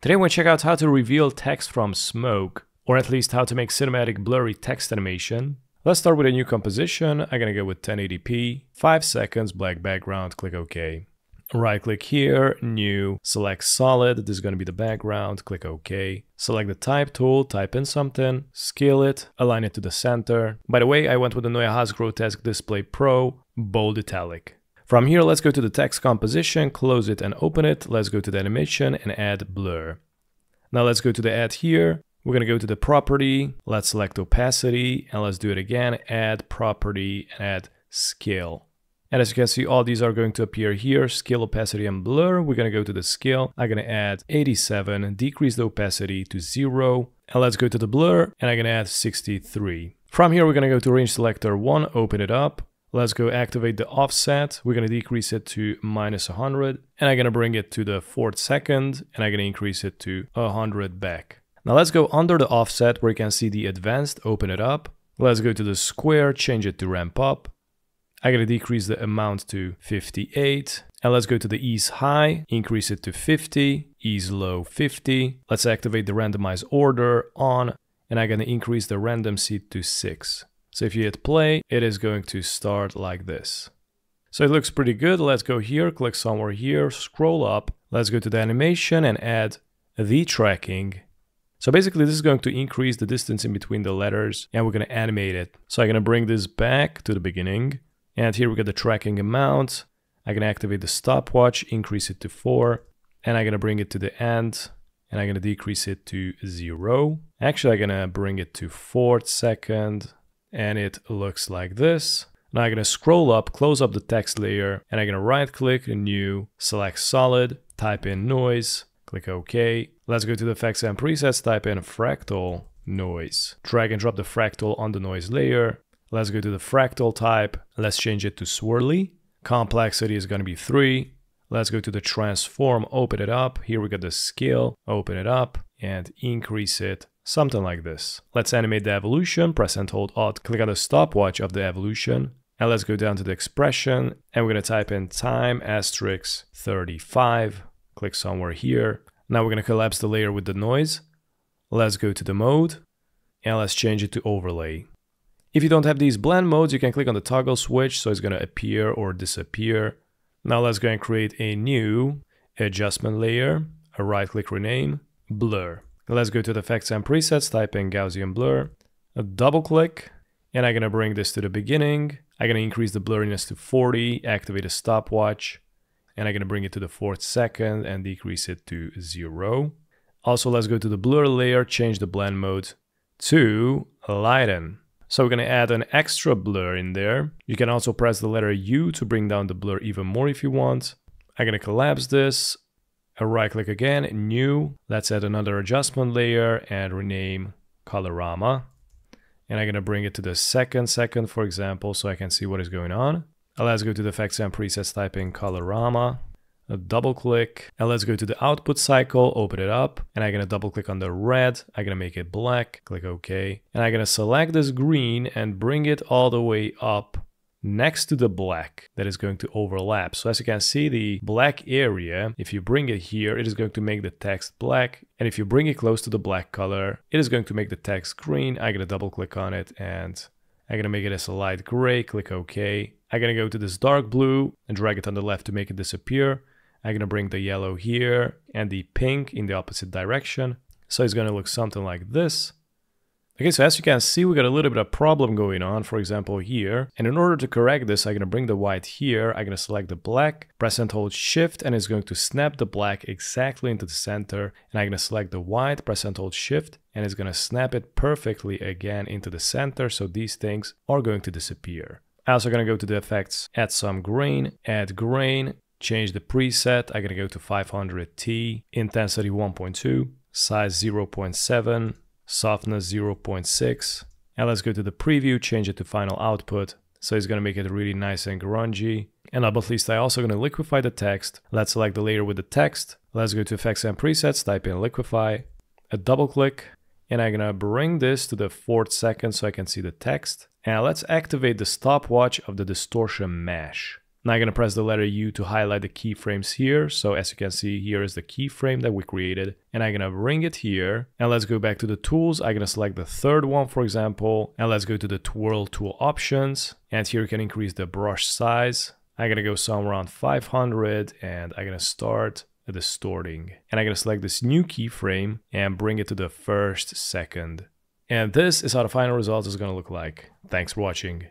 Today we'll check out how to reveal text from smoke, or at least how to make cinematic blurry text animation. Let's start with a new composition. I'm gonna go with 1080p, 5 seconds, black background, click OK. Right click here, new, select solid, this is going to be the background, click OK. Select the type tool, type in something, scale it, align it to the center. By the way, I went with the Neue Haas Grotesk Display Pro, bold italic. From here, let's go to the text composition, close it and open it. Let's go to the animation and add blur. Now let's go to the add here. We're going to go to the property, let's select opacity, and let's do it again, add property and add scale. And as you can see, all these are going to appear here, scale, opacity, and blur. We're gonna go to the scale. I'm gonna add 87, decrease the opacity to zero. And let's go to the blur, and I'm gonna add 63. From here, we're gonna go to range selector one, open it up. Let's go activate the offset. We're gonna decrease it to minus 100, and I'm gonna bring it to the fourth second, and I'm gonna increase it to 100 back. Now let's go under the offset where you can see the advanced, open it up. Let's go to the square, change it to ramp up. I'm going to decrease the amount to 58. And let's go to the ease high, increase it to 50, ease low 50. Let's activate the randomize order on, and I'm gonna increase the random seed to 6. So if you hit play, it is going to start like this. So it looks pretty good. Let's go here, click somewhere here, scroll up. Let's go to the animation and add the tracking. So basically this is going to increase the distance in between the letters and we're going to animate it. So I'm going to bring this back to the beginning and here we got the tracking amount. I can activate the stopwatch, increase it to 4, and I'm going to bring it to the end, and I'm going to decrease it to 0. Actually, I'm going to bring it to 4th second, and it looks like this. Now I'm to scroll up, close up the text layer, and I'm to right click, new, select solid, type in noise, click OK. Let's go to the effects and presets, type in fractal noise. Drag and drop the fractal on the noise layer, Let's go to the fractal type. Let's change it to swirly. Complexity is to be 3. Let's go to the transform, open it up. Here we got the scale, open it up and increase it, something like this. Let's animate the evolution, press and hold Alt, click on the stopwatch of the evolution. And let's go down to the expression and we're going to type in time asterisk 35. Click somewhere here. Now we're going to collapse the layer with the noise. Let's go to the mode and let's change it to overlay. If you don't have these blend modes, you can click on the toggle switch so it's going to appear or disappear. Now let's go and create a new adjustment layer, a right click rename, blur. Let's go to the effects and presets, type in Gaussian blur, a double click, and I'm to bring this to the beginning. I'm to increase the blurriness to 40, activate a stopwatch, and I'm to bring it to the fourth second and decrease it to zero. Also, let's go to the blur layer, change the blend mode to lighten. So we're to add an extra blur in there. You can also press the letter U to bring down the blur even more if you want. I'm to collapse this, right click again, new. Let's add another adjustment layer and rename Colorama. And I'm going to bring it to the second second, for example, so I can see what is going on. Uh, let's go to the effects and presets, type in Colorama double click and let's go to the output cycle, open it up and I'm gonna double click on the red. I'm gonna make it black, click OK. And I'm gonna select this green and bring it all the way up next to the black that is going to overlap. So as you can see, the black area, if you bring it here, it is going to make the text black. And if you bring it close to the black color, it is going to make the text green. I'm gonna double click on it and I'm gonna make it as a light gray, click OK. I'm gonna go to this dark blue and drag it on the left to make it disappear. I'm going to bring the yellow here and the pink in the opposite direction. So it's going to look something like this. Okay, so as you can see, we got a little bit of problem going on, for example, here. And in order to correct this, I'm going to bring the white here. I'm going to select the black, press and hold shift, and it's going to snap the black exactly into the center. And I'm to select the white, press and hold shift, and it's going to snap it perfectly again into the center. So these things are going to disappear. I'm also going to go to the effects, add some grain, add grain, change the preset. I'm gonna go to 500T, intensity 1.2, size 0.7, softness 0.6. And let's go to the preview, change it to final output. So it's gonna make it really nice and grungy. And up at least I also gonna liquify the text. Let's select the layer with the text. Let's go to effects and presets, type in liquify, a double click, and I'm gonna bring this to the fourth second so I can see the text. And let's activate the stopwatch of the distortion mesh. Now I'm gonna press the letter U to highlight the keyframes here. So as you can see, here is the keyframe that we created and I'm gonna bring it here. And let's go back to the tools. I'm gonna select the third one, for example, and let's go to the twirl tool options. And here you can increase the brush size. I'm gonna go somewhere around 500 and I'm gonna start distorting. And I'm gonna select this new keyframe and bring it to the first second. And this is how the final result is gonna look like. Thanks for watching.